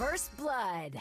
First Blood.